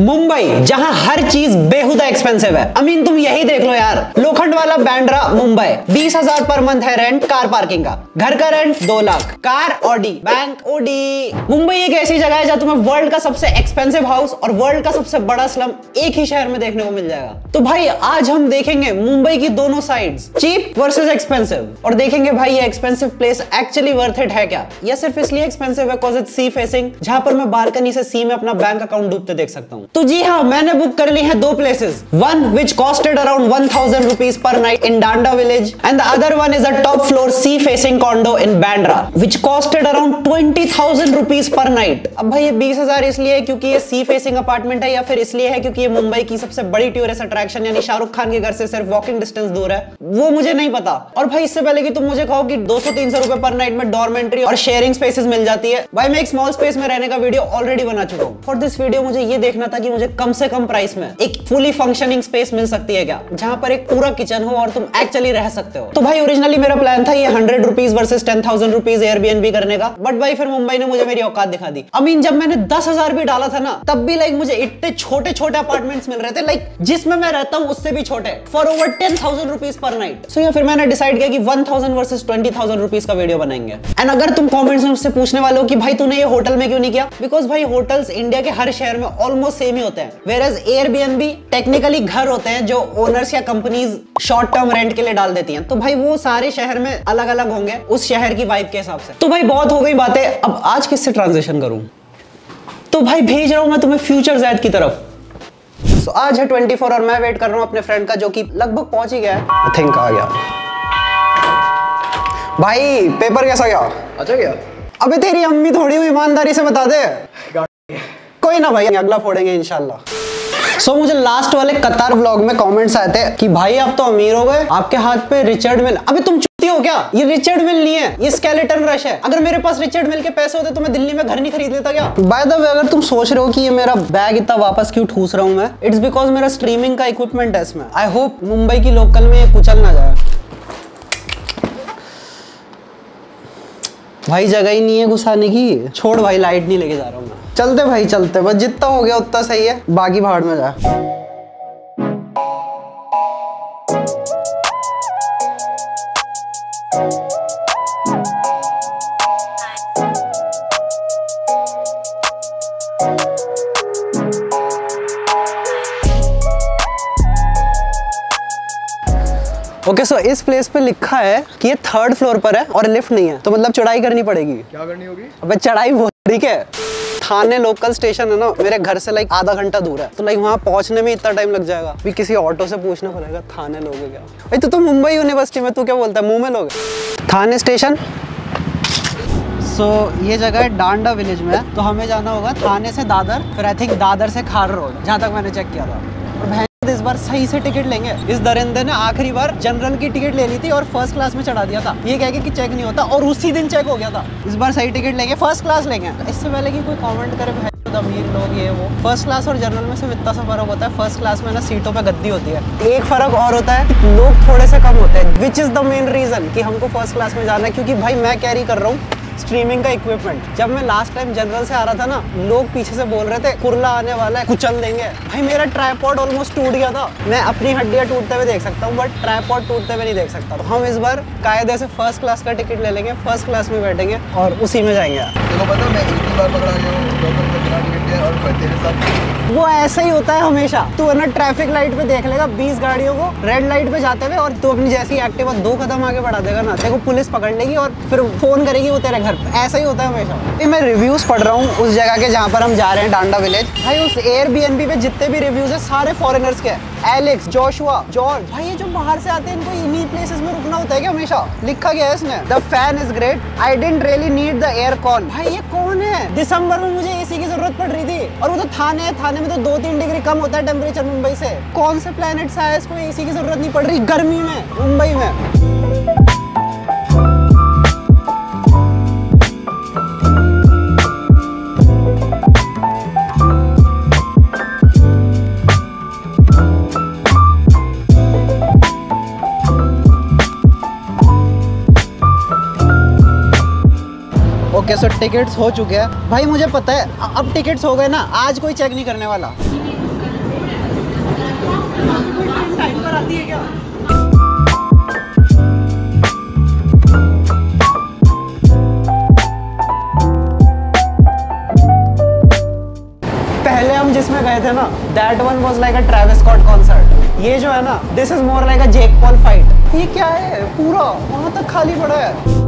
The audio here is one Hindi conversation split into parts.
मुंबई, जहाँ हर चीज़ बेहुदा एक्सपेंसिव है। अमीन, तुम यही देख लो यार। लोखंड वाला बैंड्रा मुंबई। बीस हज़ार पर मंथ है रेंट कार पार्किंग का। घर का रेंट दो lakh. Car Audi bank OD Mumbai एक ऐसी जगह है जहाँ तुम्हें वर्ल्ड का सबसे एक्सपेंसिव हाउस और वर्ल्ड का सबसे बड़ा स्लम एक ही शहर में देखने को मिल जाएगा। तो भाई, आज हम देखेंगे मुंबई की दोनों साइड चीप वर्सेज एक्सपेंसिव और देखेंगे भाई, ये expensive place actually worth it है क्या? या सिर्फ़ इसलिए एक्सपेंसिव है सी फेसिंग जहाँ पर मैं बालकनी से सी में अपना बैंक अकाउंट डूबते देख सकता हूँ। तो जी हाँ मैंने बुक कर ली है दो places one which costed around one thousand rupees per night in Danda village and the other one is a top floor sea facing condo in Bandra which costed around twenty thousand rupees per night अब भाई ये बीस हज़ार इसलिए है क्योंकि ये सी फेसिंग अपार्टमेंट है या फिर इसलिए है क्योंकि ये मुंबई की सबसे बड़ी टूरिस्ट अट्रैक्शन यानी शाहरुख खान के घर से सिर्फ़ वॉकिंग डिस्टेंस दूर है, वो मुझे नहीं पता। और भाई इससे पहले कि तुम मुझे कहो कि 200-300 रुपए पर नाइट में डॉर्मेंट्री और शेयरिंग स्पेसेस मिल जाती है, भाई मैं एक स्मॉल स्पेस में रहने का वीडियो ऑलरेडी बना चुका हूँ। फॉर दिस वीडियो मुझे ये देखना था कि मुझे कम से कम प्राइस में एक फुली फंक्शनिंग स्पेस मिल सकती है क्या? जहाँ पर एक पूरा किचन हो और तुम एक्चुअली रह सकते हो। तो भाई ओरिजिनली मेरा प्लान था ये hundred rupees versus ten thousand rupees Airbnb करने का। बट भाई, फिर मुंबई ने मुझे मेरी औकात दिखा दी। आई मीन जब मैंने दस हज़ार भी डाला था ना, तब भी लाइक मुझे इतने छोटे छोटे अपार्टमेंट्स मिल रहे थे लाइक जिसमें मैं रहता हूँ उससे भी छोटे for over ten thousand rupees per night so या फिर मैंने डिसाइड किया कि one thousand versus twenty thousand rupees का वीडियो बनाएँगे। एंड अगर तुम कॉमेंट्स में मुझसे पूछने वाले हो कि भाई, तूने ये होटल में क्यों नहीं किया? बिकॉज़ भाई होटल्स इंडिया के हर शहर में ऑलमोस्ट सेम ही होते हैं। वेर एज एयरबीएनबी टेक्निकली घर होते हैं जो ओनर्स या कंपनीज़ शॉर्ट टर्म रेंट के लिए डाल देती हैं। तो भाई वो सारे शहर में अलग अलग होंगे उस शहर की वाइब के हिसाब से। तो भाई बहुत हो गई बातें। अब आज किससे ट्रांजेक्शन करूँ? तो भाई भेज रहा हूँ मैं तुम्हें फ्यूचर जैद की तरफ़। So, आज है 24 और मैं वेट कर रहा हूँ अपने फ्रेंड का जो कि लगभग पहुँच ही गया है। आई थिंक आ गया। भाई पेपर कैसा गया? अच्छा क्या अबे तेरी अम्मी थोड़ी हुई ईमानदारी से बता दे। कोई ना भाई अगला फोड़ेंगे इंशाल्लाह। सो so, मुझे लास्ट वाले कतार ब्लॉग में कमेंट्स आए थे कि भाई आप तो अमीर हो गए। आपके हाथ पे रिचर्ड मिल अबे तुम चुपती हो क्या? ये रिचर्ड मिल नहीं है ये स्केलेटन रश है। अगर मेरे पास रिचर्ड मिल के पैसे होते तो मैं दिल्ली में घर नहीं खरीद लेता क्या? बाय द वे अगर तुम सोच रहे हो कि ये मेरा बैग इतना वापस क्यों ठूस रहा हूँ मैं इट्स बिकॉज़ मेरा स्ट्रीमिंग का इक्विपमेंट है इसमें। आई होप मुंबई की लोकल में ये कुचल ना जाए। भाई, जगह ही नहीं है घुसाने की। छोड़ भाई लाइट नहीं लेके जा रहा हूँ। चलते भाई, चलते। बस जितना हो गया, उतना सही है। बाकी भाड़ में जा। ओके सो इस प्लेस पे लिखा है कि ये थर्ड फ्लोर पर है और लिफ्ट नहीं है। तो मतलब चढ़ाई करनी पड़ेगी। क्या करनी होगी? अबे चढ़ाई वो ठीक है। थाने लोकल स्टेशन है ना मेरे घर से लाइक आधा घंटा दूर है। तो लाइक वहाँ पहुँचने में इतना टाइम लग जाएगा। भी किसी ऑटो से पूछना पड़ेगा थाने लोगे क्या? भाई तो तुम मुंबई यूनिवर्सिटी में तू क्या बोलता है? मुँह में लोगे थाने स्टेशन सो so, ये जगह है डांडा विलेज में। तो हमें जाना होगा थाने से दादर फिर आई थिंक दादर से खार रोड जहाँ तक मैंने चेक किया था। इस बार सही से टिकट लेंगे। इस दरिंदे ने आखिरी बार जनरल की टिकट ले ली थी और फ़र्स्ट क्लास में चढ़ा दिया था। ये कह के कि चेक नहीं होता और उसी दिन चेक हो गया था। इस बार सही टिकट लेंगे फ़र्स्ट क्लास लेंगे। इससे पहले कि कोई कमेंट करे भाई अमीर लोग ये वो। फ़र्स्ट क्लास और जनरल में सिर्फ़ इतना सा फ़र्क होता है फ़र्स्ट क्लास में ना सीटों पे गद्दी होती है। एक फ़र्क और होता है लोग थोड़े से कम होते हैं which is the main reason कि हमको फ़र्स्ट क्लास में जाना है क्योंकि भाई मैं कैरी कर रहा हूँ। स्ट्रीमिंग का इक्विपमेंट जब मैं लास्ट टाइम जनरल से आ रहा था ना, लोग पीछे से बोल रहे थे, कुरला आने वाला है, कुचल देंगे। भाई, मेरा ट्राईपॉड ऑलमोस्ट टूट गया था। मैं अपनी हड्डियाँ टूटते हुए देख सकता हूँ बट ट्राईपॉड टूटते हुए नहीं देख सकता। तो हम इस बार कायदे से फ़र्स्ट क्लास का टिकट ले लेंगे फ़र्स्ट क्लास में बैठेंगे और उसी में जाएँगे। देखो, पता मैं बार पकड़ा गया के वो ऐसा ही होता है हमेशा। तू है ना ट्रैफ़िक लाइट पे देख लेगा 20 गाड़ियों को रेड लाइट पे जाते हुए और तू अपनी जैसी एक्टिवा दो कदम आगे बढ़ा देगा ना। देखो पुलिस पकड़ लेगी और फिर फ़ोन करेगी वो तेरे घर पे। ऐसा ही होता है हमेशा। मैं रिव्यूज़ पढ़ रहा हूँ उस जगह के जहाँ पर हम जा रहे हैं डांडा विलेज भाई, उस एयर पे जितने भी रिव्यूज़ है, सारे फॉरेनर्स के एलेक्स जोशुआ जॉर्ज भाई, ये जो बाहर से आते हैं, इनको इन्हीं प्लेसेस में रुकना होता है क्या हमेशा? लिखा गया है इसमें the fan is great I don't really need the air con भाई, ये कौन है? दिसंबर में मुझे एसी की ज़रूरत पड़ रही थी। और वो तो थाने है, थाने में तो दो तीन डिग्री कम होता है टेम्परेचर मुंबई से। कौन से प्लेनेट से आया इसको? एसी की ज़रूरत नहीं पड़ रही, गर्मी में, मुंबई में। ओके सो टिकट्स हो चुके हैं। भाई, मुझे पता है अब टिकट्स हो गए ना, आज कोई चेक नहीं करने वाला। है पहले हम जिसमें गए थे ना that one was like a Scott concert ये जो है ना this is more like a Jake Paul fight ये क्या है? पूरा, वहाँ तक खाली पड़ा है।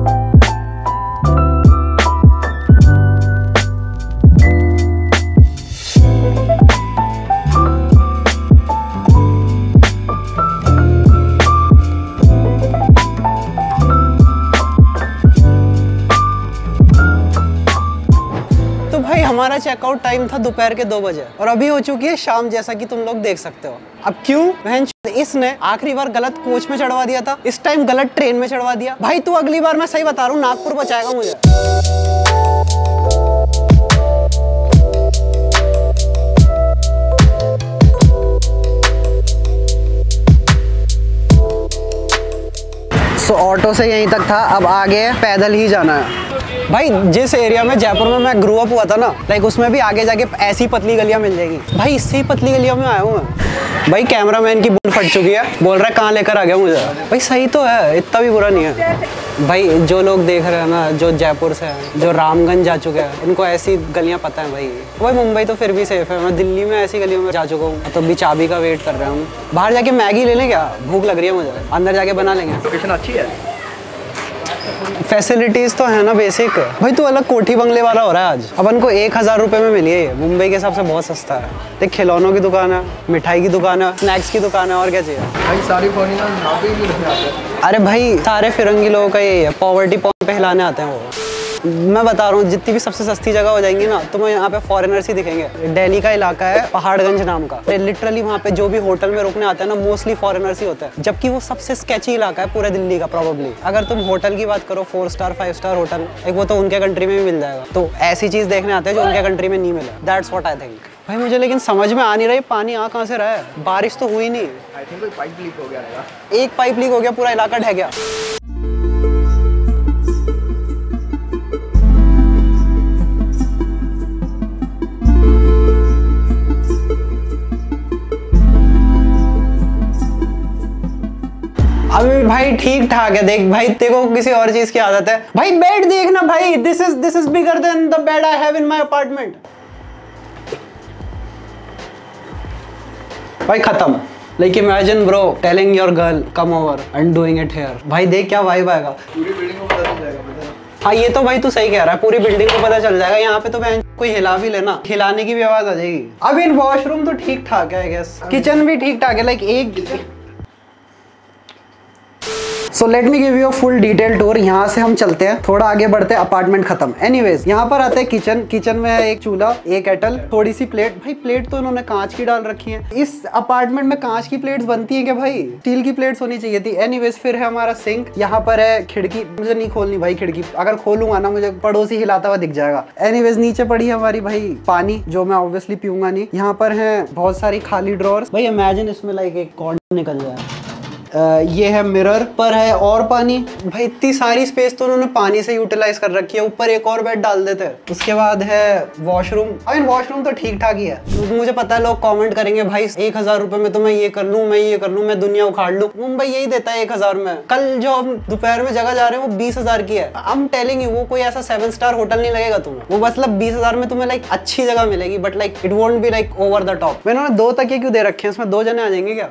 चेकआउट टाइम था दोपहर के दो बजे और अभी हो चुकी है शाम जैसा कि तुम लोग देख सकते हो। अब क्यों? बहन इसने आखिरी बार गलत कोच में चढ़वा दिया था। इस टाइम गलत ट्रेन में चढ़वा दिया। भाई, तू अगली बार मैं सही बता रहा हूँ, नागपुर पहुंचाएगा मुझे। सो ऑटो से यहीं तक था, अब आगे पैदल ही जाना है। भाई, जिस एरिया में जयपुर में मैं ग्रो अप हुआ था ना लाइक उसमें भी आगे जाके ऐसी पतली गलियाँ मिल जाएगी। भाई इससे ही पतली गलियों में आया हूँ मैं। भाई कैमरा मैन की बुल फट चुकी है। बोल रहा है, कहाँ लेकर आ गया मुझे भाई, सही तो है, इतना भी बुरा नहीं है। भाई, जो लोग देख रहे हैं ना, जो जयपुर से हैं, जो रामगंज जा चुके हैं उनको ऐसी गलियाँ पता है भाई। भाई, मुंबई तो फिर भी सेफ़ है। मैं दिल्ली में ऐसी गलियों में जा चुका हूँ। तो भी चाबी का वेट कर रहा हूँ। बाहर जाके मैगी ले लें क्या? भूख लग रही है मुझे। अंदर जाके बना लेंगे। लोकेशन अच्छी है? फैसिलिटीज़ तो है ना बेसिक भाई तू अलग कोठी बंगले वाला हो रहा है आज। अपन को एक हज़ार रुपए में मिली है मुंबई के हिसाब से बहुत सस्ता है। देख खिलौनों की दुकान है मिठाई की दुकान है स्नैक्स की दुकान है और क्या चाहिए? भाई सारी अरे भाई सारे फिरंगी लोगों का यही है। पॉवर्टी पॉइंट पहलाने आते हैं वो। मैं बता रहा हूँ जितनी भी सबसे सस्ती जगह हो जाएँगी ना तुम्हें यहाँ पे फॉरेनर्स ही दिखेंगे। दिल्ली का इलाका है पहाड़गंज नाम का। लिटरली वहाँ पे जो भी होटल में रुकने आते हैं ना मोस्टली फॉरेनर्स ही होते हैं। जबकि वो सबसे स्केची इलाका है पूरे दिल्ली का प्रॉब्ली अगर तुम होटल की बात करो four star five star hotel एक वो तो उनके कंट्री में भी मिल जाएगा। तो ऐसी चीज़ देखने आते हैं जो उनके कंट्री में नहीं मिला। दैट्स वॉट आई थिंक भाई मुझे लेकिन समझ में आ नहीं रही पानी आ कहाँ से रहा है? बारिश तो हुई नहीं। आई थिंक कोई पाइप लीक हो गया एक पाइप लीक हो गया पूरा इलाका ढह गया। अभी भाई ठीक ठाक है देख भाई तेरे को किसी और चीज़ की आदत है। भाई बेड देखना भाई this is this is bigger than the bed I have in my apartment भाई खत्म। Like imagine bro telling your girl come over and doing it here भाई देख क्या वाइब आएगा। पूरी बिल्डिंग को पता चल जाएगा पता है हाँ ये तो भाई तू सही कह रहा है पूरी बिल्डिंग को पता चल जाएगा। यहाँ पे तो बहन कोई हिला भी लेना हिलाने की भी आवाज़ आ जाएगी। अब इन वॉशरूम तो ठीक ठाक है आई गेस किचन भी ठीक ठाक है लाइक एक so let me give you full detail tour यहाँ से हम चलते हैं। थोड़ा आगे बढ़ते हैं। अपार्टमेंट खत्म। एनीवेज यहाँ पर आते हैं किचन किचन में एक चूल्हा, एक एटल थोड़ी सी प्लेट भाई प्लेट तो इन्होंने कांच की डाल रखी है। इस अपार्टमेंट में कांच की प्लेट्स बनती है क्या भाई? स्टील की प्लेट्स होनी चाहिए थी। एनीवेज फिर है हमारा सिंक यहाँ पर है खिड़की। मुझे नहीं खोलनी भाई खिड़की। अगर खोलूँगा ना, मुझे पड़ोसी हिलाता हुआ दिख जाएगा। एनीवेज नीचे पड़ी है हमारी भाई पानी, जो मैं ऑब्वियसली पीऊँगा नहीं। यहाँ पर है बहुत सारी खाली ड्रॉर्स भाई इमेजिन इसमें लाइक एक कॉर्ड निकल जाए। ये है मिरर पर है और पानी। भाई, इतनी सारी स्पेस तो उन्होंने पानी से यूटिलाइज कर रखी है। ऊपर एक और बेड डाल देते हैं। उसके बाद है वॉशरूम आई मीन वॉशरूम तो ठीक ठाक ही है। मुझे पता है लोग कमेंट करेंगे, भाई, एक हज़ार रुपए में तो मैं ये कर लूँ, मैं ये कर लूँ, मैं दुनिया उखाड़ लूँ। मुंबई यही देता है एक हज़ार में। कल जो हम दोपहर में जगह जा रहे हैं, वो बीस हज़ार की है। हम टेलिंग वो कोई ऐसा सेवन स्टार होटल नहीं लगेगा तुम्हें। वो मतलब बीस हज़ार में तुम्हें लाइक अच्छी जगह मिलेगी but like it won't be like over the top मैंने दो तकिए क्यों दे रखे हैं? उसमें दो जने आ जाएँगे क्या?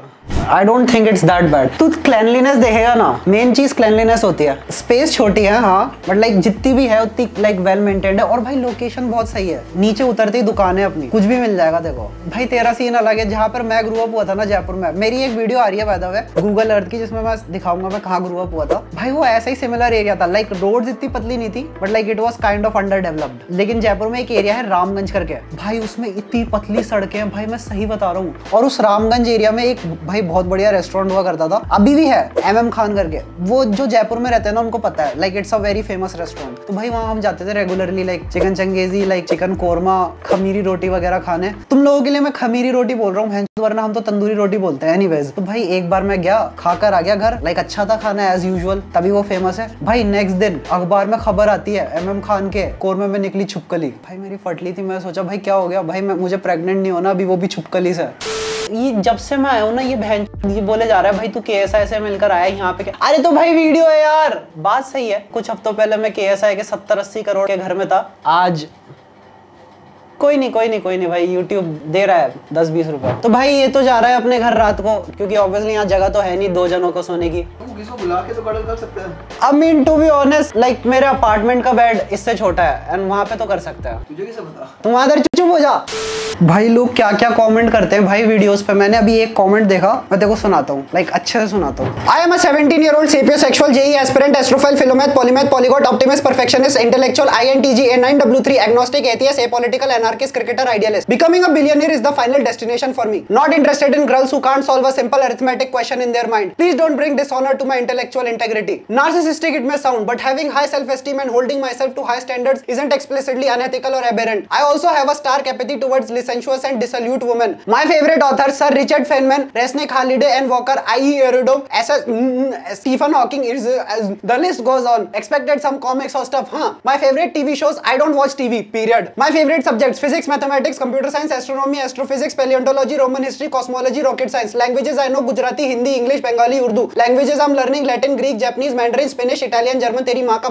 I don't think it's that bad तू क्लैनलीनेस देखेगा ना? मेन चीज़ क्लैनलीनेस होती है। स्पेस छोटी है हाँ बट लाइक जितनी भी है, उतनी लाइक वेल मेंटेन्ड है। और भाई लोकेशन बहुत सही है। नीचे उतरते ही दुकान है अपनी। कुछ भी मिल जाएगा, देखो। भाई, तेरा सीन अलग है। जहाँ पर मैं ग्रो अप हुआ था ना, जयपुर में। मेरी एक वीडियो आ रही है पैदा हुए गूगल अर्थ की, जिसमें मैं दिखाऊँगा मैं कहाँ ग्रो अप हुआ था। भाई, वो ऐसा ही सिमिलर एरिया था। लाइक रोड इतनी पतली नहीं थी but like it was kind of under developed लेकिन जयपुर में एक एरिया है, रामगंज करके। भाई, उसमें इतनी पतली सड़कें हैं। भाई, मैं सही बता रहा हूँ। और उस रामगंज एरिया में एक, भाई, बहुत बढ़िया रेस्टोरेंट हुआ करता था। अभी भी है एम एम खान करके। वो जो जयपुर में रहते हैं ना, उनको पता है। Like it's a very famous restaurant तो भाई वहाँ हम जाते थे regularly like chicken changezi like chicken korma khamiri roti वगैरह खाने। तुम लोगों के लिए मैं खमीरी रोटी बोल रहा हूँ वरना हम तो तंदूरी रोटी बोलते हैं एनीवेज तो भाई, एक बार मैं गया, खाकर आ गया घर। लाइक अच्छा था खाना एज यूजुअल तभी वो फ़ेमस है। भाई नेक्स्ट दिन अखबार में खबर आती है एम एम खान के कोरमे में निकली छुपकली। भाई, मेरी फटली थी, मैं सोचा, भाई, क्या हो गया? भाई, मैं, मुझे प्रेग्नेंट नहीं होना, अभी वो भी छुपकली से। ये जब से मैं आया हूँ ना ये बहन ये बोले जा रहा है भाई तू के एस आई से मिलकर आया यहाँ पे अरे तो भाई वीडियो है यार। बात सही है। कुछ हफ्तों पहले मैं के एस आई के सत्तर अस्सी करोड़ के घर में था। आज कोई नहीं कोई नहीं कोई नहीं भाई। यूट्यूब दे रहा है दस बीस रुपए। तो भाई ये तो जा रहा है अपने घर रात को क्योंकि ऑब्वियसली यहाँ जगह तो है नहीं दो जनों को सोने की। I mean to be honest like मेरे अपार्टमेंट का बेड इससे छोटा है एंड वहाँ पे तो कर सकते हैं। तुझे चुप हो जा। भाई लोग क्या क्या कमेंट करते हैं? भाई वीडियोस पे मैंने अभी एक कमेंट देखा, मैं देखो सुनाता हूँ लाइक अच्छे से सुनाता हूँ। I am a 17 year old sapiosexual JEE aspirant astrophile philomath polymath polyglot optimist perfectionist intellectual INTJ ए9w3 agnostic atheist apolitical anarchist cricketer idealist becoming a billionaire is the final destination for me not interested in girls who can't solve a simple arithmetic question in their mind please don't bring dishonour to my intellectual integrity narcissistic it may sound, but having high self esteem and holding myself to high standards isn't explicitly unethical or aberrant. I also have a stark apathy towards licentious and dissolute women my favorite authors sir richard feynman resnick holiday and walker ie erudom SS, mm, stephen hawking is as the list goes on expected some comics or stuff huh my favorite tv shows i don't watch tv period my favorite subjects physics mathematics computer science astronomy astrophysics paleontology roman history cosmology rocket science languages i know gujarati hindi english bengali urdu languages i'm learning latin greek japanese mandarin spanish italian german तेरी माँ का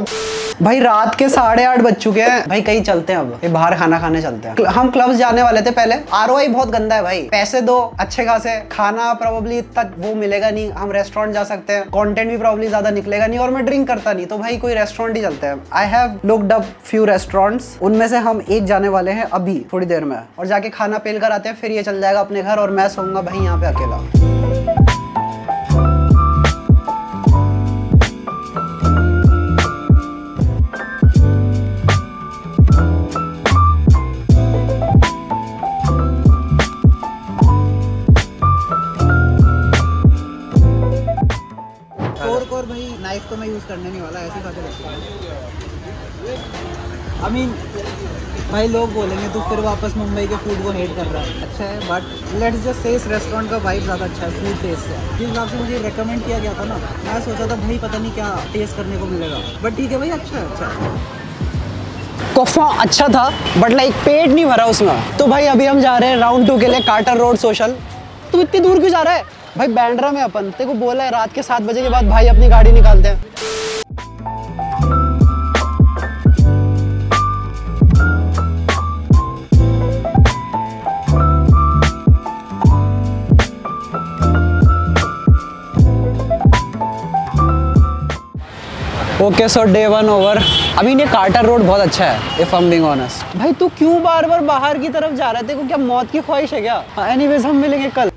भाई रात के साढ़े आठ बज चुके हैं भाई कहीं चलते हैं अब ये बाहर खाना खाने चलते हैं हम क्लब्स जाने वाले थे पहले। आरओआई बहुत गंदा है भाई। पैसे दो, अच्छे खासे। खाना प्रोबेबली इतना वो मिलेगा नहीं। हम रेस्टोरेंट जा सकते हैं। कंटेंट भी प्रोबेबली ज़्यादा निकलेगा नहीं और मैं ड्रिंक करता नहीं। तो भाई कोई रेस्टोरेंट ही चलते हैं। I have looked up few restaurants उनमें से हम एक जाने वाले हैं अभी, थोड़ी देर में। और जाके खाना पेल कर आते हैं, फिर ये चल जाएगा अपने घर और मैं सोऊँगा भाई यहाँ पे अकेला। तो मैं यूज़ करने नहीं वाला, ऐसे खाते रहते आई मीन भाई लोग बोलेंगे तो फिर वापस मुंबई के फ़ूड को हेट कर रहा है। अच्छा है बट लेट्स जस्ट से इस रेस्टोरेंट का वाइब ज़्यादा अच्छा है फ़ूड टेस्ट से। जिस हिसाब से मुझे रेकमेंड किया गया था ना, मैं सोचा था भाई पता नहीं क्या टेस्ट करने को मिलेगा। बट ठीक है भाई अच्छा है अच्छा है। कोफा अच्छा था बट लाइक पेट नहीं भरा उसमें। तो भाई अभी हम जा रहे हैं राउंड टू के लिए कार्टर रोड सोशल तू इतनी दूर क्यों जा रहा है? भाई बैंड्रा में अपन। तेरे को बोला है रात के सात बजे के बाद भाई अपनी गाड़ी निकालते हैं। Okay so day one over अभी ये कार्टर रोड बहुत अच्छा है इफ़ हम बिंग ऑनेस्ट भाई तू क्यों बार बार बाहर की तरफ़ जा रहा है? तेरे को क्या मौत की ख्वाहिश है क्या? एनीवेज हम मिलेंगे कल।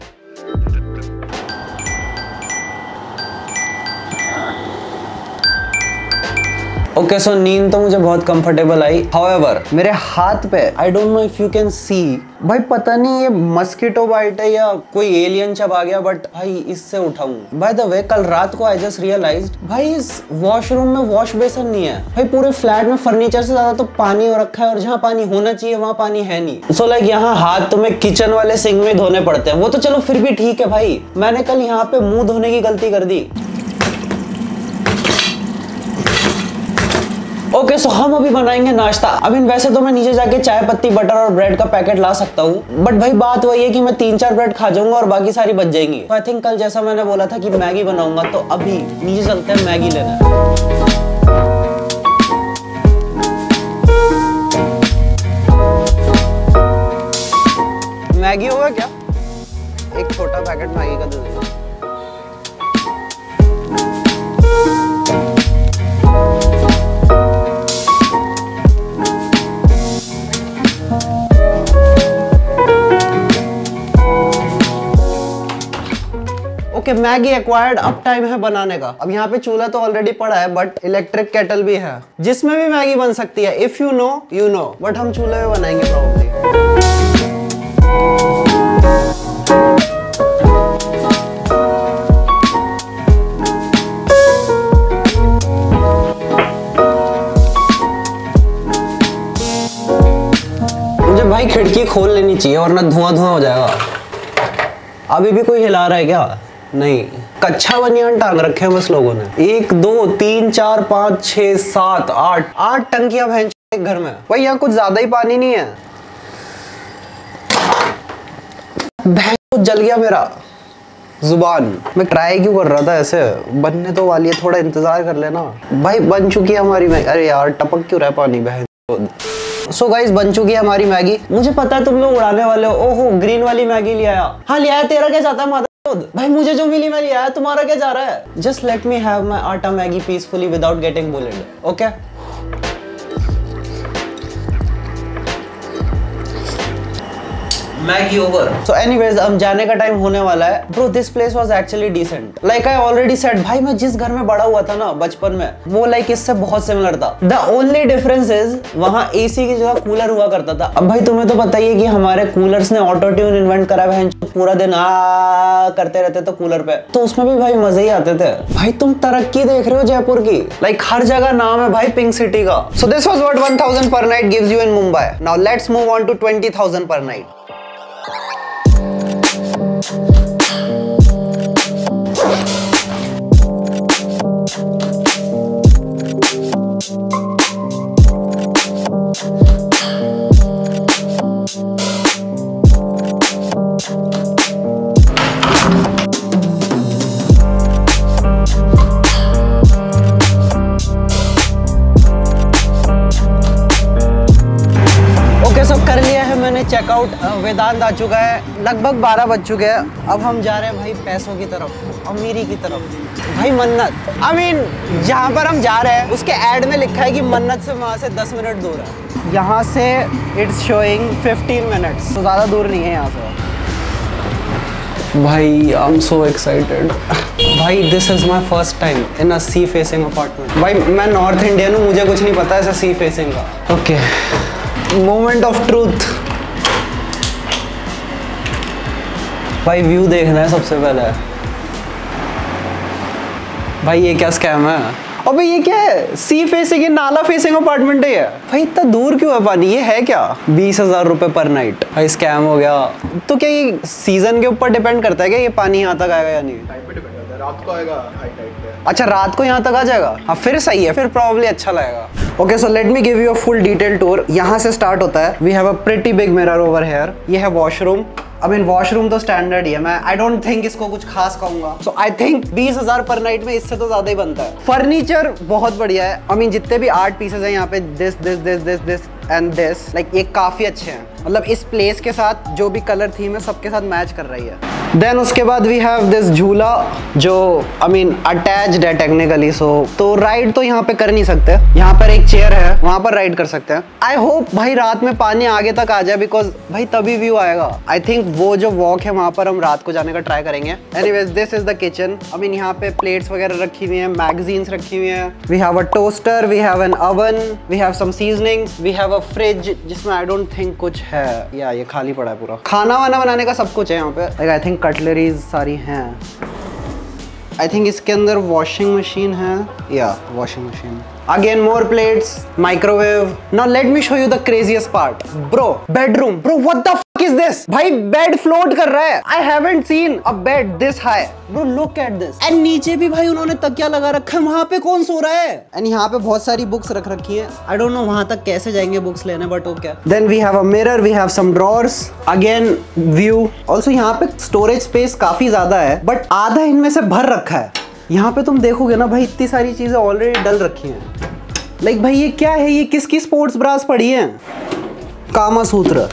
ओके सो नींद तो मुझे बहुत कंफर्टेबल आई. हाउएवर मेरे हाथ पे I don't know if you can see भाई पता नहीं ये मस्कीटो बाइट है या कोई एलियन चबा गया बट भाई इससे उठाऊं. बाय द वे कल रात को आई जस्ट रियलाइज्ड भाई इस वॉशरूम में वॉश बेसन नहीं है. भाई पूरे फ्लैट में फर्नीचर से ज़्यादा तो पानी हो रखा है और जहाँ पानी होना चाहिए, वहाँ पानी है नहीं. सो लाइक यहाँ हाथ तुम्हें किचन वाले सिंक में धोने पड़ते हैं. वो तो चलो फिर भी ठीक है भाई. मैंने कल यहाँ पे मुँह धोने की गलती कर दी. ओके सो हम अभी बनाएँगे नाश्ता। इन वैसे तो मैं नीचे जाके चाय पत्ती बटर और ब्रेड का पैकेट ला सकता हूँ बट भाई बात वही है कि मैं तीन चार ब्रेड खा जाऊँगा और बाकी सारी बच जाएँगी। आई थिंक कल जैसा मैंने बोला था कि मैगी बनाऊँगा तो अभी नीचे चलते हैं मैगी लेने। मैगी होगा क्या? एक छोटा पैकेट मैगी का दे। ओके मैगी एक्वायर्ड अब टाइम है बनाने का। अब यहाँ पे चूल्हा तो ऑलरेडी पड़ा है बट इलेक्ट्रिक केटल भी है। जिसमें भी मैगी बन सकती है if you know you know but हम चूल्हे में बनाएँगे प्रॉब्लली मुझे भाई खिड़की खोल लेनी चाहिए, वरना धुआँ धुआँ हो जाएगा। अभी भी कोई हिला रहा है क्या? नहीं। कच्छा बनियान टांग रखे हैं बस लोगों ने। एक, दो, तीन, चार, पाँच छः सात, आठ। आठ टंकियाँ भैंस एक घर में। भाई, यहाँ कुछ ज़्यादा ही पानी नहीं है। तो जल गया मेरा। ज़ुबान। मैं ट्राई क्यों कर रहा था ऐसे? बनने तो वाली है, थोड़ा इंतज़ार कर लेना। भाई, बन चुकी है हमारी मैगी। अरे यार, टपक क्यों रहा है पानी, बहन? सो गाइस बन चुकी है हमारी मैगी। मुझे पता है तुम लोग उड़ाने वाले हो। ओहो ग्रीन वाली मैगी ले आया। हाँ ले आया, तेरा क्या चाहता है भाई, मुझे जो मिली मिली है। तुम्हारा क्या जा रहा है? Just let me have my atta Maggi peacefully without getting bullied okay Maggi over so anyways अब जाने का टाइम होने वाला है। Bro this place was actually decent like I already said भाई मैं जिस घर में बड़ा हुआ था ना बचपन में वो लाइक इससे बहुत सिमिलर था। द ओनली डिफरेंस इज़ वहाँ एसी की जगह कूलर हुआ करता था। अब भाई तुम्हें तो बताइए कि हमारे कूलर्स ने ऑटो ट्यून इन्वेंट करा है पूरा दिन आ करते रहते थे कूलर पे। तो उसमें भी भाई मज़े ही आते थे। भाई तुम तरक्की देख रहे हो जयपुर की? लाइक like, हर जगह नाम है भाई पिंक सिटी का। So this was what 1000 per night gives you in Mumbai now let's move on to 20000 per night okay checkout Vedant आ चुका है। लगभग 12 बज चुके हैं। अब हम जा रहे हैं भाई पैसों की तरफ़ अमीरी की तरफ़। भाई मन्नत। आई मीन जहाँ पर हम जा रहे हैं उसके एड में लिखा है कि मन्नत से वहाँ से 10 मिनट दूर है। यहाँ से इट्स शोइंग 15 मिनट्स तो ज़्यादा दूर नहीं है यहाँ से। भाई आई एम सो एक्साइटेड भाई this is my first time in a sea facing apartment भाई मैं नॉर्थ इंडियन हूँ मुझे कुछ नहीं पता ऐसा सी फेसिंग का। ओके मोमेंट ऑफ़ ट्रूथ भाई व्यू देखना है सबसे पहले। भाई ये क्या स्कैम है? अबे ये क्या है? सी फेसिंग नाला फेसिंग अपार्टमेंट है भाई इतना दूर क्यों है पानी? ये है क्या? बीस हज़ार रुपए पर नाइट भाई स्कैम हो गया। तो क्या ये सीज़न के ऊपर डिपेंड करता है क्या? ये पानी यहाँ तक आएगा या नहीं? टाइम पे डिपेंड करता है। रात को आएगा हाई टाइड पे। अच्छा रात को यहाँ तक आ जाएगा? हाँ फिर सही है फिर प्रॉब्ली अच्छा लगेगा। Okay so let me give you a full detail tour यहाँ से स्टार्ट होता है। We have a pretty big mirror over here ये है वॉशरूम आई मीन वॉशरूम तो स्टैंडर्ड ही है। मैं आई डोंट थिंक इसको कुछ खास कहूँगा। सो आई थिंक बीस हज़ार पर नाइट में इससे तो ज़्यादा ही बनता है। फर्नीचर बहुत बढ़िया है। आई I मीन mean, जितने भी आर्ट पीसेज हैं यहाँ पे this this this this this and this like ये काफ़ी अच्छे हैं। मतलब इस प्लेस के साथ जो भी कलर थीम है, सबके साथ मैच कर रही है। देन उसके बाद वी हैव दिस झूला, जो आई मीन अटैच्ड है टेक्निकली सो तो राइड तो यहाँ पे कर नहीं सकते। यहाँ पर एक चेयर है, वहाँ पर राइड कर सकते हैं। आई होप भाई रात में पानी आगे तक आ जाए बिकॉज़ भाई तभी व्यू आएगा। आई थिंक वो जो वॉक है, वहाँ पर हम रात को जाने का ट्राई करेंगे। Anyways this is the kitchen I mean यहाँ पे प्लेट्स वगैरह रखी हुई हैं मैगजीन्स रखी हुई हैं। We have a toaster we have an oven we have some seasonings we have a fridge जिसमें आई डोंट थिंक कुछ है। या, ये खाली पड़ा है पूरा। खाना वाना बनाने का सब कुछ है यहाँ पे। आई थिंक कटलरीज सारी हैं। आई थिंक इसके अंदर वॉशिंग मशीन है। या washing machine again more plates microwave now let me show you the craziest part bro bedroom bro what the fuck is this भाई बेड फ्लोट कर रहा है। I haven't seen a bed this high bro look at this and नीचे भी भाई उन्होंने तकिया लगा रखा है। वहाँ पे कौन सो रहा है? एंड यहाँ पे बहुत सारी बुक्स रख रखी है। आई डोंट नो वहाँ तक कैसे जाएँगे बुक्स लेने but okay then we have a mirror we have some drawers again view also यहाँ पे स्टोरेज स्पेस काफ़ी ज़्यादा है बट आधा इनमें से भर रखा है। यहाँ पे तुम देखोगे ना भाई, इतनी सारी चीज़ें ऑलरेडी डल रखी हैं। लाइक भाई, ये क्या है? ये किसकी स्पोर्ट्स ब्रास पड़ी है? कामा सूत्र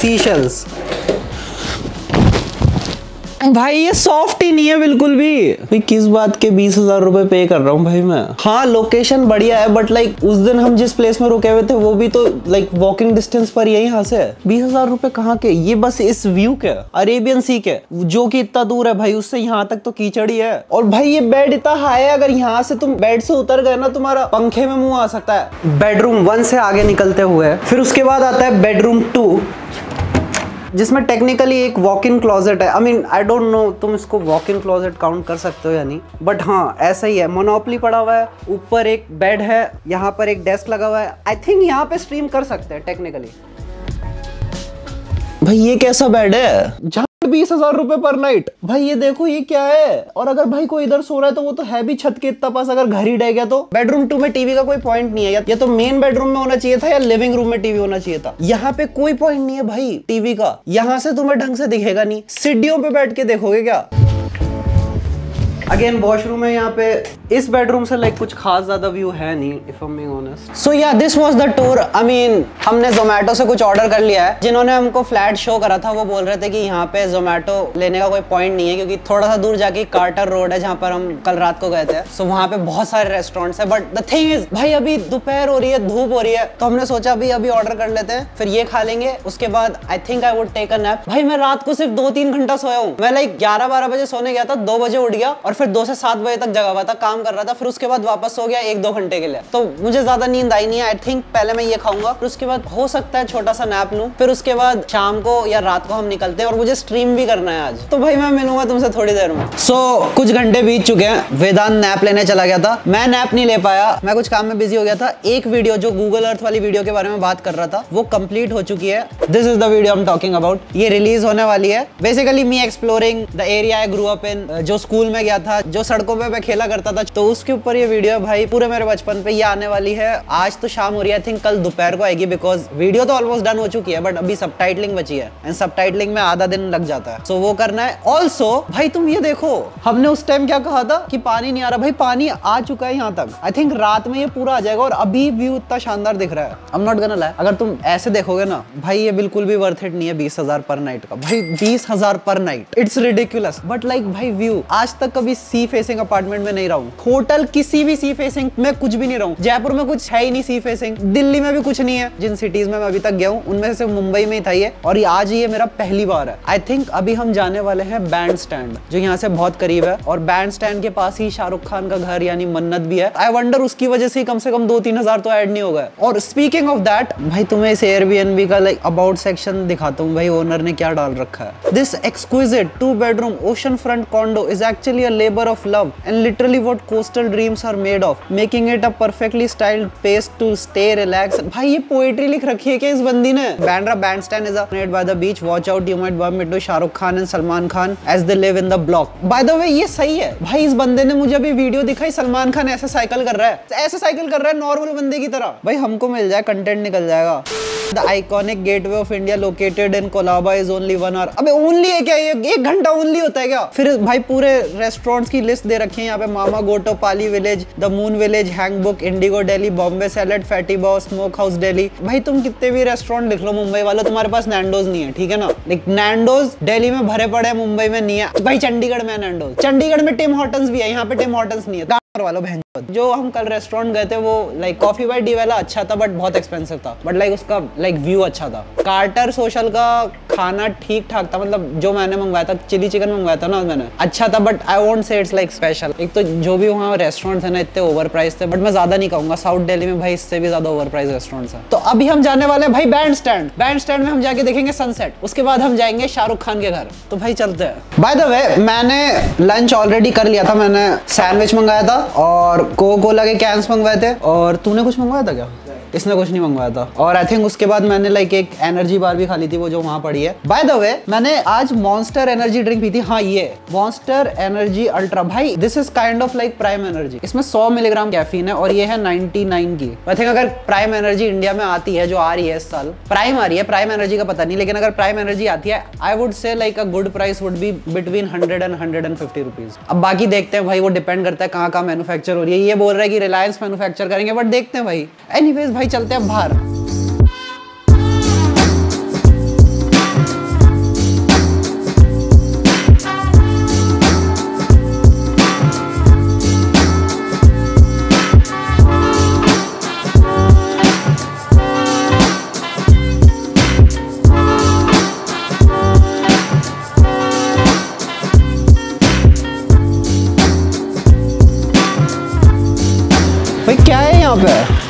सीशल्स भाई ये सॉफ्ट ही नहीं है बिल्कुल भी। भाई किस बात के बीस हज़ार रुपए पे कर रहा हूँ भाई मैं? हाँ लोकेशन बढ़िया है बट लाइक उस दिन हम जिस प्लेस में रुके हुए थे वो भी तो लाइक वॉकिंग डिस्टेंस पर यही यहाँ से। बीस हज़ार रुपए कहाँ के? ये बस इस व्यू के अरेबियन सी के जो की इतना दूर है भाई उससे यहाँ तक तो कीचड़ ही है। और भाई ये बेड इतना हाई है अगर यहाँ से तुम बेड से उतर गए ना तुम्हारा पंखे में मुँह आ सकता है। बेडरूम वन से आगे निकलते हुए फिर उसके बाद आता है बेडरूम टू जिसमें टेक्निकली एक वॉक इन क्लॉजेट है। I mean I don't know तुम इसको वॉक इन क्लॉजेट काउंट कर सकते हो या नहीं। बट हाँ ऐसा ही है। मोनोपली पड़ा हुआ है। ऊपर एक बेड है। यहाँ पर एक डेस्क लगा हुआ है। आई थिंक यहाँ पे स्ट्रीम कर सकते हैं टेक्निकली भाई ये कैसा बेड है? जहाँ बीस हज़ार रुपए पर नाइट भाई ये देखो ये क्या है? और अगर भाई कोई इधर सो रहा है तो वो तो है भी छत के इतना पास अगर घर ही डह गया तो। बेडरूम टू में टीवी का कोई पॉइंट नहीं है या, तो मेन बेडरूम में होना चाहिए था या लिविंग रूम में टीवी होना चाहिए था। यहाँ पे कोई पॉइंट नहीं है भाई टीवी का। यहाँ से तुम्हें ढंग से दिखेगा नहीं। सीढ़ियों पे बैठ के देखोगे क्या? अगेन वॉशरूम है यहाँ पे। इस बेडरूम से लाइक कुछ खास ज़्यादा व्यू है नहीं if am honest so yeah this was the tour I mean हमने जोमेटो से कुछ ऑर्डर कर लिया है। जिन्होंने हमको फ्लैट शो करा था वो बोल रहे थे कि यहाँ पे जोमेटो लेने का कोई पॉइंट नहीं है क्योंकि थोड़ा सा दूर जाके कार्टर रोड है जहाँ पर हम कल रात को गए थे। सो so, वहाँ पे बहुत सारे रेस्टोरेंट्स है। बट द थिंग इज़ भाई अभी दोपहर हो रही है धूप हो रही है तो हमने सोचा अभी अभी ऑर्डर कर लेते हैं फिर ये खा लेंगे। उसके बाद I think I would take a nap भाई मैं रात को सिर्फ़ दो तीन घंटा सोया हूँ। मैं लाइक ग्यारह बारह बजे सोने गया था दो बजे उठ गया और फिर दो से सात बजे तक जगा हुआ था काम कर रहा था फिर उसके बाद वापस हो गया एक दो घंटे के लिए। तो मुझे ज़्यादा नींद आई नहीं है। आई थिंक पहले मैं ये खाऊँगा। फिर उसके बाद हो सकता है छोटा सा नैप लूँ। फिर उसके बाद शाम को या रात को हम निकलते हैं और मुझे स्ट्रीम भी करना है आज। तो भाई मैं मिलूँगा तुमसे थोड़ी देर में। सो so, कुछ घंटे बीत चुके हैं। वेदांत नैप लेने चला गया था। मैं नैप नहीं ले पाया। मैं कुछ काम में बिज़ी हो गया था। एक वीडियो जो गूगल अर्थ वाली वीडियो के बारे में बात कर रहा था वो कंप्लीट हो चुकी है। This is the video I'm talking about ये रिलीज़ होने वाली है। Basically me exploring the area I grew up in जो स्कूल में गया था जो सड़कों पे मैं खेला करता था। तो उसके ऊपर ये वीडियो भाई पूरे मेरे बचपन पे ये आने वाली है। आज तो शाम हो रही है थिंक कल दोपहर को आएगी बिकॉज़ वीडियो तो ऑलमोस्ट डन हो चुकी है बट अभी सब बची है। एंड सब में आधा दिन लग जाता है। सो so, वो करना है। ऑल्सो भाई तुम ये देखो हमने उस टाइम क्या कहा था कि पानी नहीं आ रहा। भाई पानी आ चुका है यहाँ तक। आई थिंक रात में ये पूरा आ जाएगा और अभी व्यू इतना शानदार दिख रहा है। अब नॉट गना लाए अगर तुम ऐसे देखोगे ना भाई ये बिल्कुल भी वर्थ इट नहीं है बीस हज़ार पर नाइट का। भाई बीस हज़ार पर night it's ridiculous but like भाई व्यू आज तक कभी सी फेसिंग अपार्टमेंट में नहीं रहा होटल किसी भी सी फेसिंग में कुछ भी नहीं रहूँ जयपुर में कुछ है ही नहीं सी फेसिंग दिल्ली में भी कुछ नहीं है। जिन सिटीज़ में मैं अभी तक गया हूँ, उनमें से मुंबई में ही था ये। और आज ये मेरा पहली बार है। आई थिंक अभी हम जाने वाले हैं बैंड स्टैंड जो यहाँ से बहुत करीब है। और बैंड स्टैंड के पास ही शाहरुख खान का घर, यानी मन्नत भी है। आई वंडर उसकी वजह से कम से कम दो तीन हज़ार तो ऐड नहीं होगा और स्पीकिंग ऑफ़ दैट भाई तुम्हें इस एयरबीएनबी का लाइक अबाउट सेक्शन दिखाता हूँ। भाई ओनर ने क्या डाल रखा है? This exquisite two bedroom ocean front condo is actually a labour of love and literally what coastal dreams are made of making it a perfectly styled place to stay भाई, ये पोएट्री लिख रखी है क्या इस बंदी ने? Bandra Bandstand is made by the beach watch out you might bump into Shahrukh Khan and Salman Khan as they live in the block by the way ये सही है। भाई, इस बंदे ने मुझे अभी वीडियो दिखाई सलमान खान ऐसे साइकिल कर रहा है। ऐसे साइकिल कर रहा है नॉर्मल बंदे की तरह। भाई, हमको मिल जाए कंटेंट निकल जाएगा। The iconic Gateway of India located in Colaba is only one hour अबे ओनली है क्या ये? एक घंटा ओनली होता है क्या? फिर भाई पूरे रेस्टोरेंट्स की लिस्ट दे रखी है। यहाँ पे Mama Goto, Pali village the moon village hang book Indigo Deli Bombay salad Fatty Bao smoke house deli भाई तुम कितने भी रेस्टोरेंट लिख लो, मुंबई वालों, तुम्हारे पास नैंडोज नहीं है, ठीक है ना? लाइक नैंडोज डेली में भरे पड़े मुंबई में नहीं है। भाई चंडीगढ़ में नैंडोज चंडीगढ़ में टिम हॉटन्स भी है, यहाँ पे टिम हॉटन्स नहीं है। वालों बहन जो हम कल रेस्टोरेंट गए थे, वो लाइक कॉफ़ी बाई डी वाला अच्छा था बट बहुत एक्सपेंसिव था। बट लाइक उसका लाइक व्यू अच्छा था। कार्टर सोशल का खाना ठीक ठाक था मतलब जो मैंने मंगवाया था चिली चिकन मंगवाया था ना मैंने। अच्छा था but I won't say it's like special एक तो जो भी वहाँ रेस्टोरेंट है ना, इतने ओवर प्राइस थे बट मैं ज़्यादा नहीं कहूँगा। साउथ दिल्ली में भाई, इससे भी ज़्यादा ओवर प्राइस रेस्टोरेंट है। तो अभी हम जाने वाले भाई बैंड स्टैंड बैंड स्टैंड में हम जाके देखेंगे सनसेट उसके बाद हम जाएँगे शाहरुख खान के घर। तो भाई, चलते हैं। बाय द वे मैंने लंच ऑलरेडी कर लिया था, मैंने सैंडविच मंगाया था। और कोको कोला के कैंस मंगवाए थे और तूने कुछ मंगवाया था क्या? इसने कुछ नहीं मंगवाया था। और आई थिंक उसके बाद मैंने लाइक एक एनर्जी बार भी खा ली थी, वो जो वहाँ पड़ी है। बाय द वे मैंने आज मॉन्स्टर एनर्जी ड्रिंक पी थी। हाँ ये। मॉन्स्टर एनर्जी अल्ट्रा भाई this is kind of like Prime Energy इसमें 100 मिलीग्राम कैफीन है और ये है 99 की। आई थिंक अगर प्राइम एनर्जी इंडिया में आती है, जो आ रही है इस साल प्राइम आ रही है प्राइम एनर्जी का पता नहीं, लेकिन अगर प्राइम एनर्जी आती है I would say like a good price would be between hundred and hundred and fifty rupees अब बाकी देखते हैं, भाई, वो डिपेंड करता है कहाँ कहाँ मैनुफैक्चर हो रही है। ये बोल रहा है कि रिलायंस मैनुफैक्चर करेंगे बट देखते हैं, भाई। एनीवेज भाई चलते हैं बाहर। भाई क्या है यहाँ पे?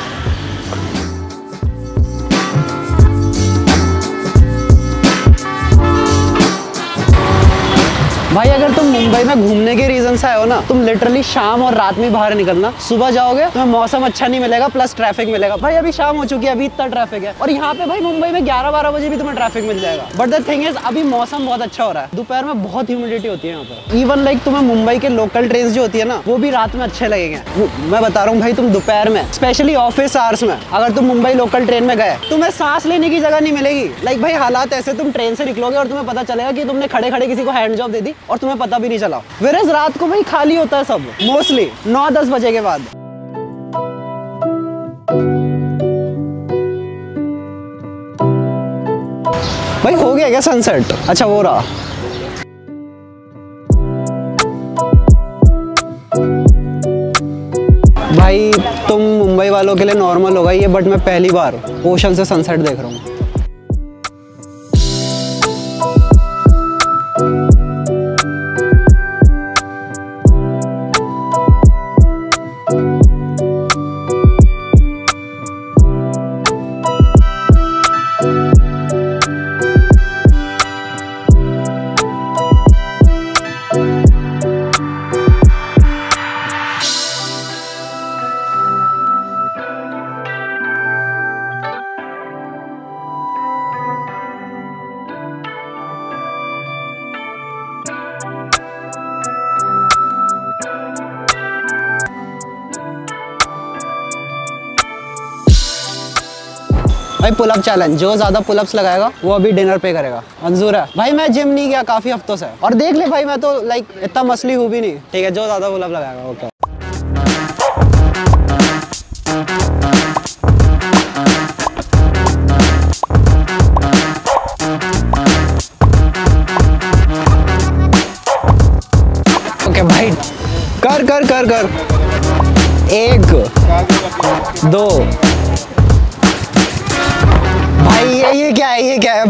मुंबई में घूमने के रीजन से हो ना, तुम लिटरली शाम और रात में बाहर निकलना। सुबह जाओगे, तुम्हें मौसम अच्छा नहीं मिलेगा प्लस ट्रैफ़िक मिलेगा। भाई, अभी शाम हो चुकी है, अभी इतना ट्रैफ़िक है। और यहाँ पे भाई, मुंबई में ग्यारह बारह बजे भी तुम्हें ट्रैफ़िक मिल जाएगा। बट द थिंग इज़ अभी मौसम बहुत अच्छा हो रहा है। दोपहर में बहुत ह्यूमिडिटी होती है यहाँ पर। इवन लाइक तुम्हें मुंबई के लोकल ट्रेन जो होती है ना, वो भी रात में अच्छे लगेंगे। मैं बता रहा हूँ भाई, तुम दोपहर में स्पेशली ऑफ़िस आवर्स में, अगर तुम मुंबई लोकल ट्रेन में गए, तुम्हें सांस लेने की जगह नहीं मिलेगी। लाइक भाई, हालात ऐसे, तुम ट्रेन से निकलोगे और तुम्हें पता चलेगा कि तुमने खड़े खड़े किसी को हैंड जॉब दे दी और तुम्हें पता भी नहीं चला। वेरज रात को भाई खाली होता है सब। मोस्टली नौ दस बजे के बाद। भाई हो गया क्या सनसेट अच्छा वो रहा। भाई, तुम मुंबई वालों के लिए नॉर्मल होगा ये बट मैं पहली बार ओशन से सनसेट देख रहा हूँ। पुलअप चैलेंज जो ज़्यादा पुलअप्स लगाएगा, वो अभी डिनर पे करेगा। मंजूर है। भाई, मैं जिम नहीं गया, काफ़ी हफ्तों से। और देख ले भाई, मैं तो लाइक इतना मसली हूँ भी नहीं। ठीक है, जो ज़्यादा पुलअप लगाएगा ओके कर कर कर कर। एक, दो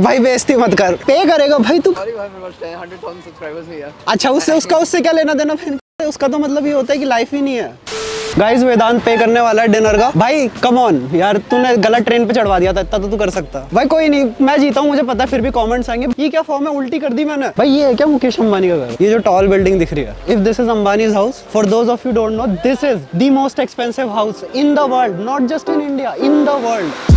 भाई बेइज्जती मत कर। पे करेगा भाई तू। सॉरी भाई मेरे पास 100,000 सब्सक्राइबर्स नहीं अच्छा उससे उसका उससे क्या लेना देना? फिर उसका तो मतलब ये होता है कि लाइफ ही नहीं है। गाइस वेदांत पे करने वाला है डिनर का। भाई कम ऑन यार तूने गलत ट्रेन पे चढ़वा दिया था इतना तो तू कर सकता। भाई कोई नहीं मैं जीता हूँ मुझे पता है फिर भी कमेंट्स आएँगे। ये क्या फॉर्म है? उल्टी कर दी मैंने। भाई ये है क्या मुकेश अंबानी का घर? ये जो टॉल बिल्डिंग दिख रही है। If this is Ambani's house for those of you don't know this is the most expensive house in the world not just in India in the world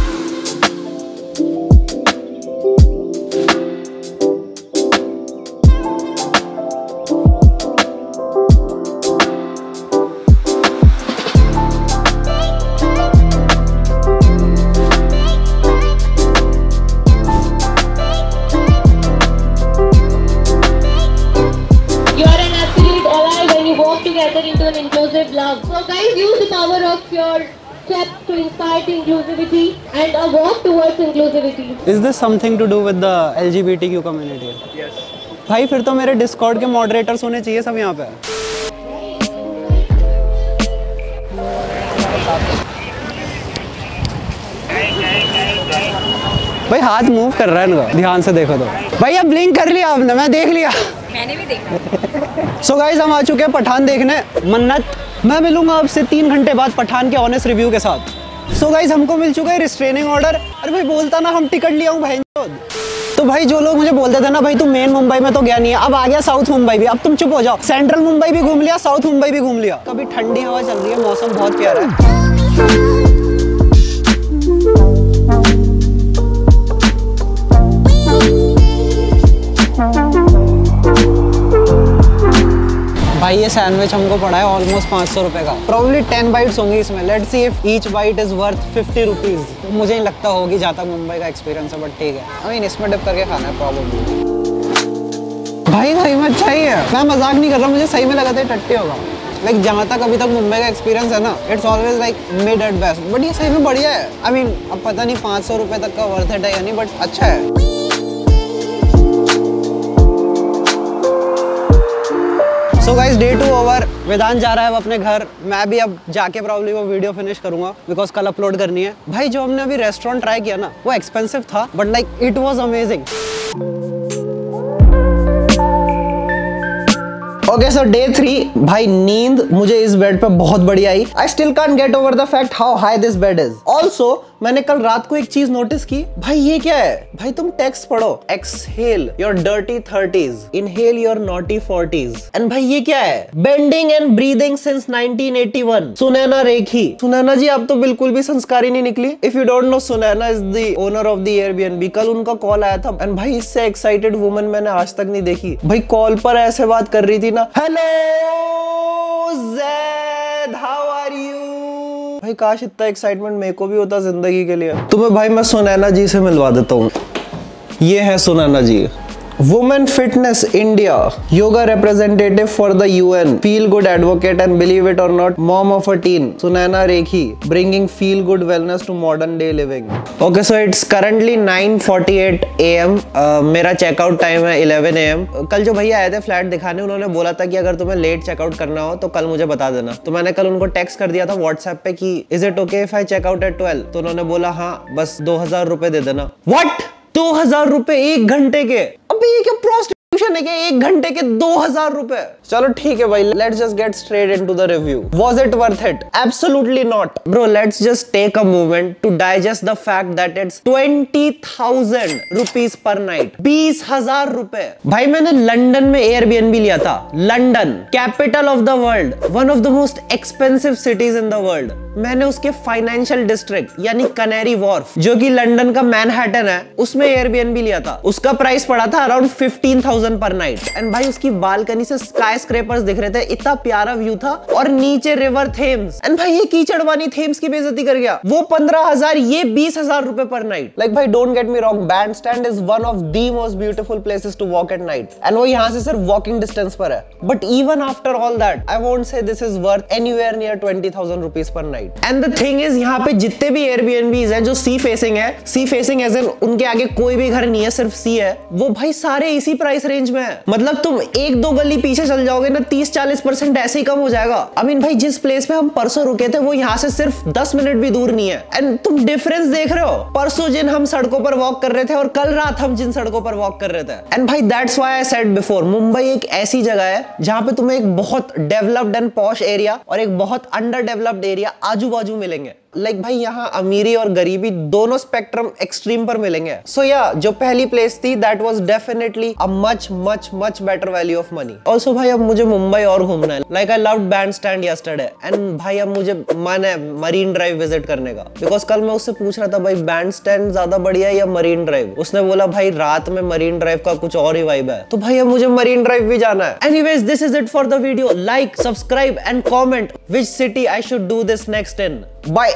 love. So guys, use the power of your steps to inspire to inclusivity and a walk towards inclusivity. Is this something to do with the LGBTQ community yes भाई फिर तो मेरे डिस्कॉर्ड के मॉडरेटर्स होने चाहिए सब यहाँ पे। भाई हाथ मूव कर रहा है इनका। ध्यान से देखो तो। भाई अब ब्लिंक कर लिया आपने मैं देख लिया। मैंने भी देखा। सो गाइज़ हम आ चुके हैं पठान देखने, मन्नत। मैं मिलूँगा आपसे तीन घंटे बाद पठान के ऑनेस्ट रिव्यू के साथ। सो so गाइज़ हमको मिल चुका है रिस्ट्रेनिंग ऑर्डर अरे भाई, बोलता ना, हम टिकट लिया हूँ भाई। तो भाई, जो लोग मुझे बोलते थे ना, भाई तुम मेन मुंबई में तो गया नहीं है। अब आ गया साउथ मुंबई भी। अब तुम चुप हो जाओ। सेंट्रल मुंबई भी घूम लिया साउथ मुंबई भी घूम लिया। कभी ठंडी हवा चल रही है, मौसम बहुत प्यारा है। भाई ये सैंडविच हमको पड़ा है ऑलमोस्ट पाँच सौ रुपए का। प्रॉब्ली टेन बाइट्स होंगी इसमें। Let see if each bite is worth fifty rupees मुझे नहीं लगता होगी जहाँ तक मुंबई का एक्सपीरियंस है बट ठीक है। आई मीन इसमें डिप करके खाना है प्रॉब्लम भाई भाई में अच्छा ही है मैं मज़ाक नहीं कर रहा मुझे सही में लगा था टट्टी होगा। लाइक like, जहाँ तक अभी तक मुंबई का एक्सपीरियंस है ना it's always like mid at best but ये सही में बढ़िया है। आई I मीन mean, अब पता नहीं पाँच सौ रुपये तक का वर्थ है या नहीं बट अच्छा है। So guys day two over Vedant जा रहा है अब अपने घर। मैं भी अब जाके प्रॉब्लम वो वीडियो फिनिश करूँगा बिकॉज़ कल अपलोड करनी है। भाई, जो हमने अभी रेस्टोरेंट ट्राई किया ना, वो एक्सपेंसिव था but like it was amazing okay so day three भाई, नींद मुझे इस बेड पे बहुत बढ़िया आई। I still can't get over the fact how high this bed is also मैंने कल रात को एक चीज़ नोटिस की। भाई, ये क्या है? भाई, तुम टेक्स्ट पढ़ो। Exhale your dirty thirties inhale your naughty forties and भाई, ये क्या है? Bending and breathing since 1981 Sunaina Rekhi. Sunaina ji, आप तो बिल्कुल भी संस्कारी नहीं निकली। If you don't know Sunaina is the owner of the Airbnb कल उनका कॉल आया था। एंड भाई, इससे एक्साइटेड वुमन मैंने आज तक नहीं देखी। भाई कॉल पर ऐसे बात कर रही थी ना। हेलो जैद हाउ भाई, काश इतना एक्साइटमेंट मेरे को भी होता ज़िंदगी के लिए। तुम्हें भाई, मैं सुनैना जी से मिलवा देता हूँ। ये है Sunaina ji. Women fitness India yoga representative for the UN feel good advocate and believe it और not mom of a teen Sunaina Rekhi bringing feel good wellness to modern day living okay so it's currently 9:48 AM मेरा चेकआउट टाइम है 11 एएम कल जो भैया आए थे फ्लैट दिखाने, उन्होंने बोला था कि अगर तुम्हें लेट चेकआउट करना हो तो कल मुझे बता देना। तो मैंने कल उनको टेक्स्ट कर दिया था व्हाट्सएप पे कि is it okay if I checkout at 12 तो उन्होंने बोला हाँ बस दो हज़ार रुपए दे देना। व्हाट दो हज़ार रुपए एक घंटे के? ये क्या प्रोस्टिट्यूशन है क्या एक घंटे के दो हज़ार रुपए। चलो ठीक है भाई let's just get straight into the review was it worth it absolutely not bro let's just take a moment to digest the fact that it's twenty thousand rupees per night बीस हज़ार रुपए। भाई, मैंने लंदन में एयरबीएनबी लिया था। London capital of the world one of the most expensive cities in the world मैंने उसके फाइनेंशियल डिस्ट्रिक्ट यानी कनेरी वॉर्फ जो कि लंदन का मैनहट्टन है, उसमें एयरबीएनबी लिया था। उसका प्राइस पड़ा था around fifteen thousand per night and भाई, उसकी बालकनी से स्काई स्क्रेपर्स दिख रहे थे, इतना प्यारा व्यू था और नीचे रिवर थेम्स एंड भाई, ये कीचड़ वाली थेम्स की बेइज्जती कर गया। वो पंद्रह हज़ार, ये बीस हज़ार रुपए पर नाइट लाइक भाई don't get me wrong Bandstand is one of the most beautiful places to walk at night and वो यहाँ से सिर्फ़ वॉकिंग डिस्टेंस पर है। But even after all that I won't say this is worth anywhere near twenty thousand rupees per night and the thing is यहाँ पे जितने भी एयरबीएनबीज हैं, जो सी फेसिंग है सी फेसिंग एज एन उनके आगे कोई भी घर नहीं है, सिर्फ़ सी है, वो भाई सारे इसी प्राइस रेंज में है। मतलब तुम एक दो गली पीछे चल जाओगे ना तीस चालीस परसेंट ऐसे ही कम हो जाएगा। आई मीन भाई, जिस प्लेस पे हम परसों रुके थे, वो यहाँ से सिर्फ़ दस मिनट भी दूर नहीं है। एंड तुम डिफरेंस देख रहे हो। परसों जिन हम सड़कों पर वॉक कर रहे थे और कल रात हम जिन सड़कों पर वॉक कर रहे थे। एंड भाई that's why I said before Mumbai एक ऐसी जगह है, जहाँ पे तुम्हें एक बहुत डेवलप्ड एंड पॉश एरिया और एक बहुत अंडर डेवलप्ड एरिया आजू बाजू मिलेंगे। लाइक like भाई यहाँ अमीरी और गरीबी दोनों स्पेक्ट्रम एक्सट्रीम पर मिलेंगे। सो so या yeah, जो पहली प्लेस थी that was definitely a much much much better value of money also भाई अब मुझे मुंबई और घूमना है। Like I love Bandstand and भाई अब मुझे मन है मरीन ड्राइव विज़िट करने का। बिकॉज़ कल मैं उससे पूछ रहा था भाई बैंड स्टैंड ज़्यादा बढ़िया है या मरीन ड्राइव उसने बोला भाई रात में मरीन ड्राइव का कुछ और ही वाइब है। तो भाई अब मुझे मरीन ड्राइव भी जाना है। Anyways this is it for the video like subscribe and comment which city I should do this next in bye